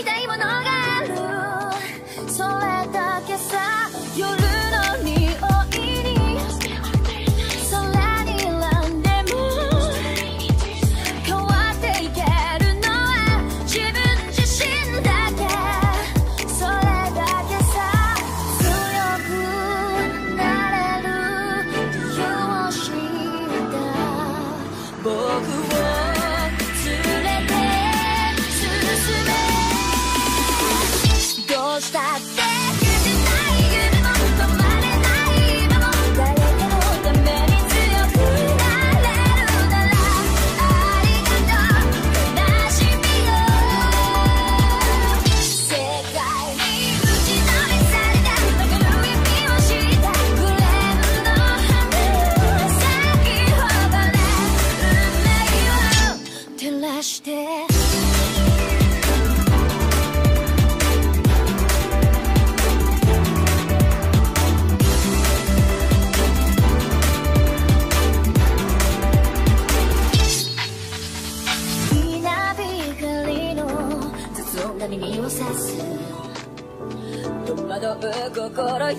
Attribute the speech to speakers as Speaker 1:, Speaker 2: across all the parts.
Speaker 1: みたいものが。あるそれみにをさす戸惑う心優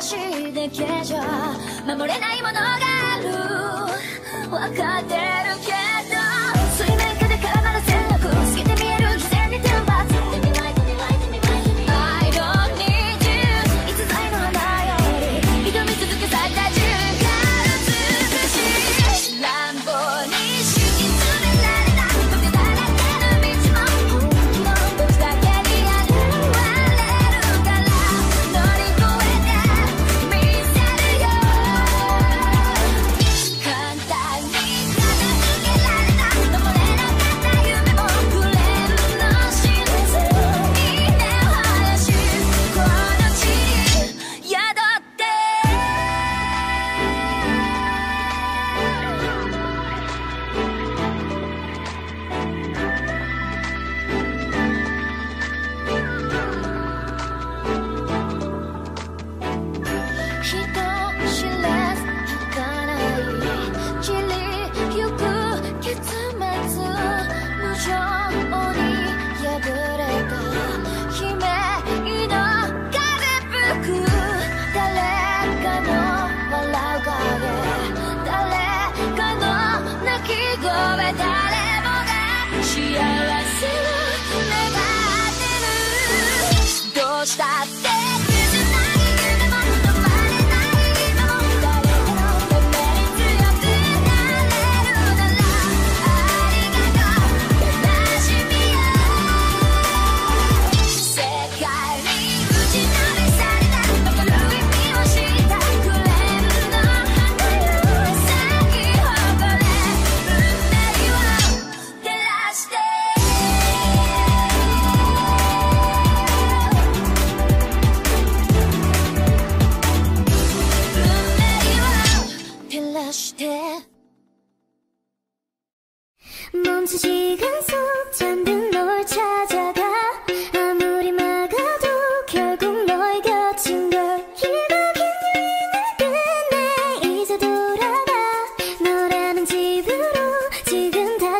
Speaker 1: しいだけじゃ守れないものがある。分かってるけど。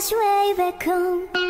Speaker 2: as way back home.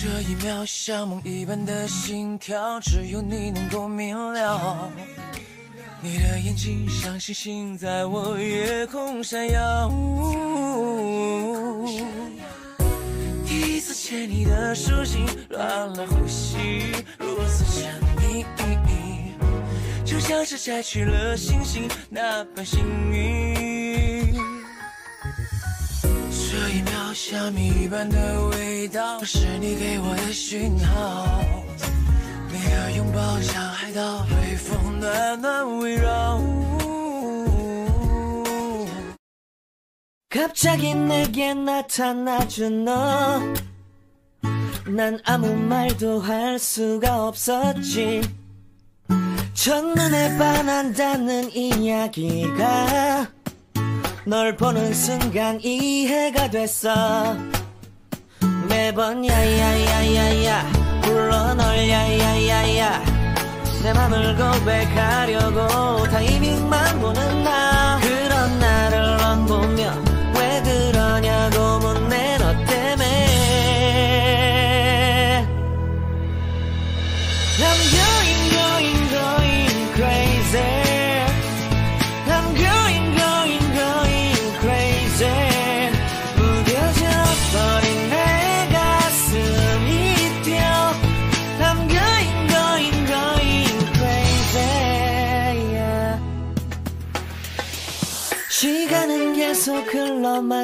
Speaker 3: 这一秒像梦一般的心跳，只有你能够明了。你的眼睛像星星，在我夜空闪耀。第一次牵你的手心，乱了呼吸，如此沉迷，就像是摘去了星星那般幸运。像蜜一般的味道，是你给我的讯号。你的拥抱像海岛，微风暖暖围绕。
Speaker 4: 갑자기 내게 나타나준 너. 난 아무 말도 할 수가 없었지. 첫눈에 반한다는 이야기가 널 보는 순간 이해가 됐어. 매번 야야야야야 불러 널 야야야야 내 맘을 고백하려고 타이밍만 보는 나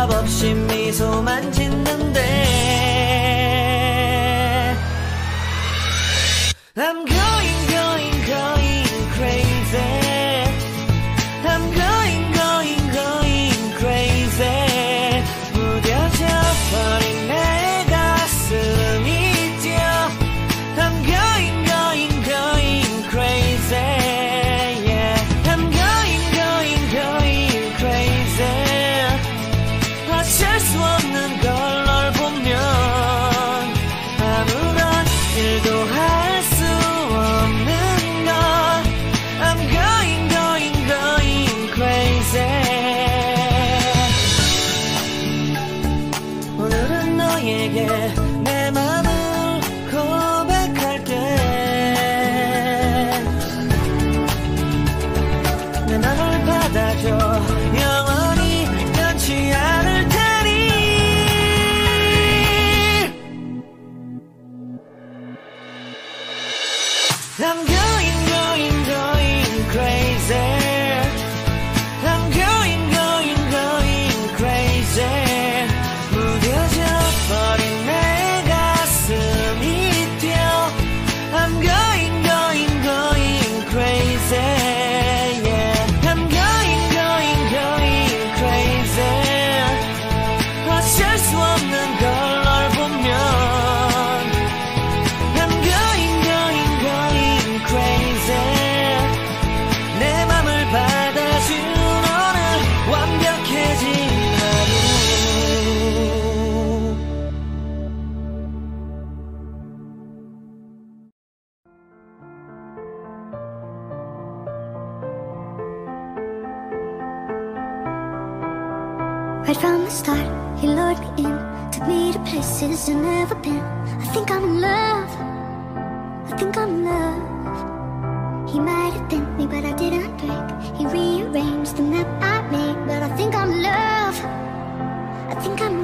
Speaker 4: 대답 없이 미소만 짓는데
Speaker 2: but I didn't break. He rearranged the map I made, but I think I'm love. I think I'm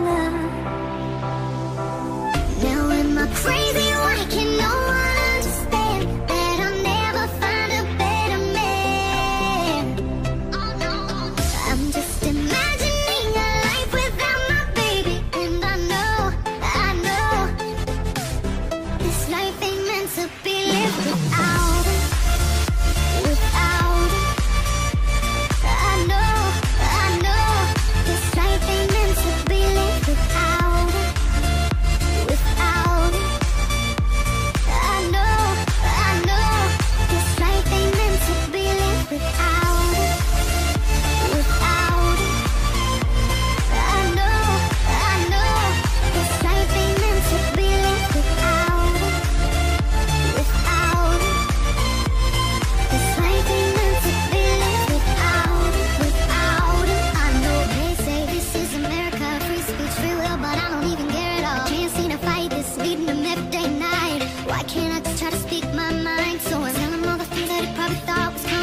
Speaker 2: midday night. Why can't I just try to speak my mind? So I tell him all the things that he probably thought was